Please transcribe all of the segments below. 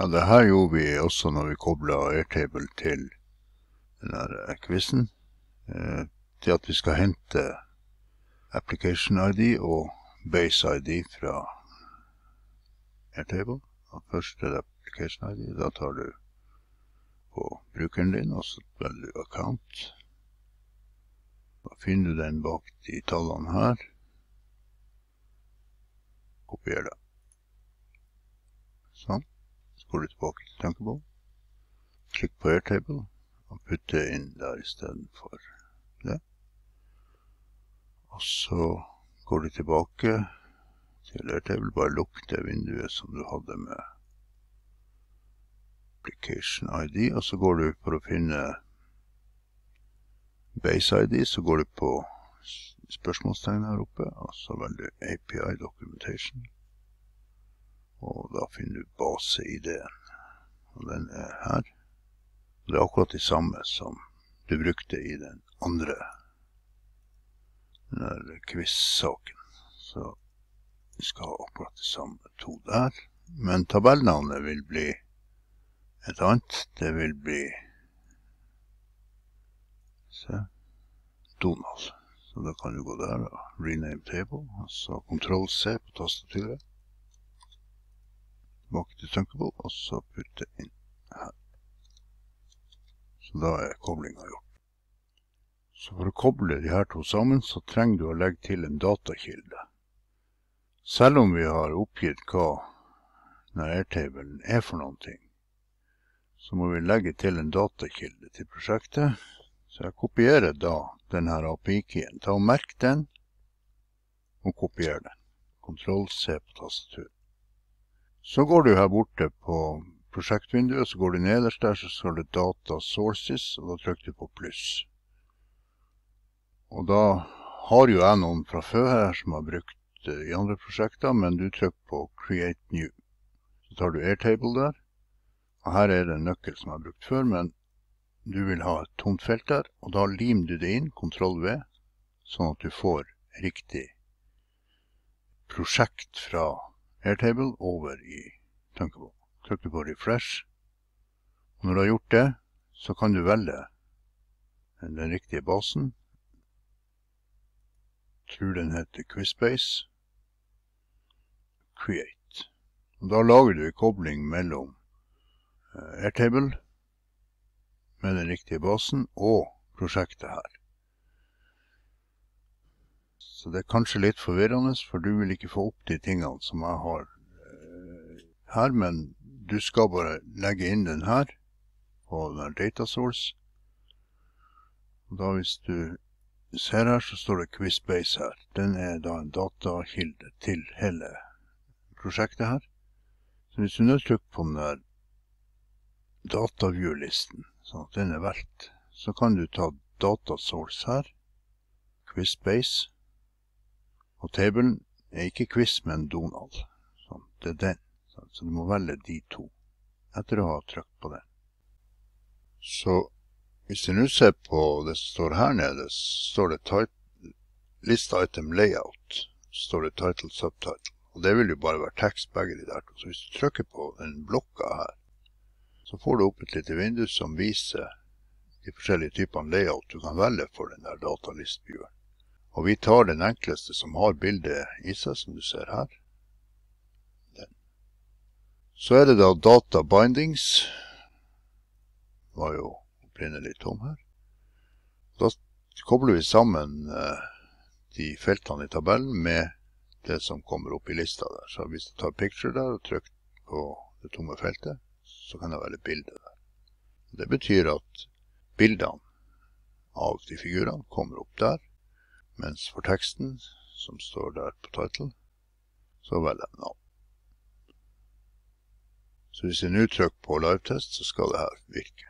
Ja, det her gjorde vi også når vi kobla Airtable til den der quizen. Eh, det at vi skal hente application ID og base ID fra Airtable. Og først er det application ID. Da tar du på brukeren din, og så velger du account. Da finner du den bak de tallene her. Kopier det. Sånn. Går du tilbake til Tankeball. Klikk på Airtable og putt det inn der istedenfor det. Og så går du tilbake til Airtable. Bare lukk det vinduet som du hadde med Application ID, og så går du for å finne Base ID, så går du på spørsmålstegn her oppe, og så velger API Documentation. Og da finner du base-ID-en. Og den er her. Det er akkurat de samme som du brukte i den andre den quiz-saken. Så vi skal ha akkurat de samme to der. Men tabellnavnet vil bli et annet. Det vil bli Se Donald. Så da kan du gå der og rename table, Altså så kontroll C på tastaturet. Tilbake til Tunkable, og så putte inn her. Så da er koblinga gjort. Så for å koble de her to sammen, så trenger du å legge til en datakilde. Selv om vi har oppgitt hva denne airtabelen er for noen ting, så må vi legge til en datakilde til prosjektet. Så jeg kopierer da denne API-keyen. Ta og merk den, og kopier den. Ctrl C på tastaturet. Så går du her borte på prosjektvinduet, så går du nederst der, så står det Data Sources, og da trykker du på pluss. Og da har jo jeg noen fra før her som har brukt i andre prosjekter, men du trykker på Create New. Så tar du Airtable der, og her er det en nøkkel som jeg har brukt før, men du vil ha et tomt felt der, og da limer du det inn, Ctrl V, sånn at du får riktig prosjekt fra Airtable over i Tunkable. Trykker på refresh. Når du har gjort det, så kan du velge den riktige basen. Tror den heter Quizbase. Create. Og da lager du en kobling mellom Airtable med den riktige basen og prosjektet her. Så det er kanskje litt forvirrende, for du vil ikke få opp de tingene som jeg har uh, her, men du skal bare legge inn den her på den data source. Og da hvis du ser her, så står det Quizbase her. Den er da en datakilde til hele prosjektet her. Så hvis du nå trykker på den der dataview-listen, sånn at den er valgt, så kan du ta datasource her, Quizbase, og tabelen er ikke quiz, men Donald. Sånn, det er den. Så du må velge de to etter å ha trykt på den. Så hvis du nå ser på det som står her nede, står det list item layout. Så står det title subtitle. Og det vil jo bare være tekst begge de der. Så hvis du trykker på den blokka her, så får du opp et lite vindu som viser de forskjellige typene layout du kan velge for den der datalistvieweren. Og vi tar den enkleste som har bildet i seg, som du ser her. Den. Så er det da data bindings. Var jo opprinnelig tom her. Da kobler vi sammen uh, de feltene i tabellen med det som kommer opp i lista der. Så hvis du tar picture der og trykker på det tomme feltet, så kan det være bilde der. Det betyr at bildene av de figurene kommer opp der. Mens for teksten, som står der på title, så velger jeg navn. Så hvis jeg nå trykker på live-test, så skal det her virke.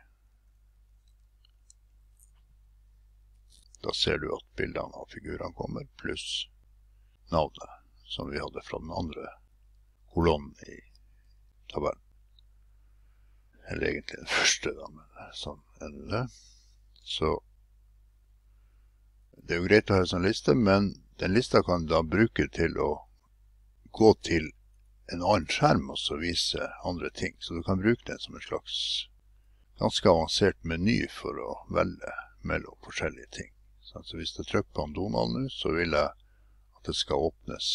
Da ser du at bildene av figurene kommer, pluss navnet, som vi hadde fra den andre kolonnen i tabellen. Eller egentlig den første, da, men sånn er det det. Så det er jo greit å ha en sånn liste, men den lista kan da bruke til å gå til en annen skjerm også vise andre ting, så du kan bruke den som en slags ganske avansert meny for å velge mellom forskjellige ting. Så hvis jeg trykker på Donald nå, så vil jeg at det skal åpnes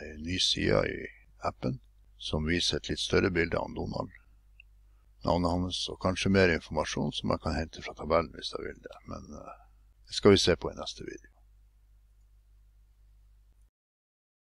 en ny side i appen som viser et litt større bilde av Donald. Navnet hans og kanskje mer informasjon som jeg kan hente fra tabellen hvis jeg vil det. Men uh, skal vi se på i neste video.